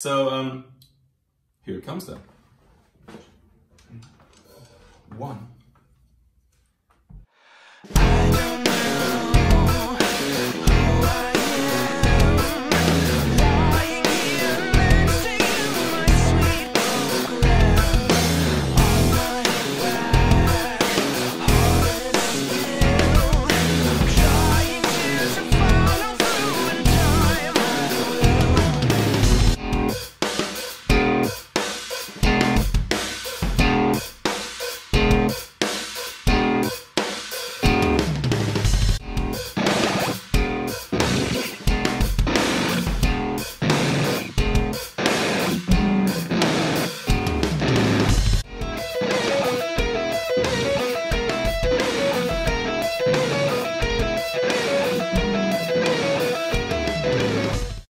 So, um, here it comes then. One.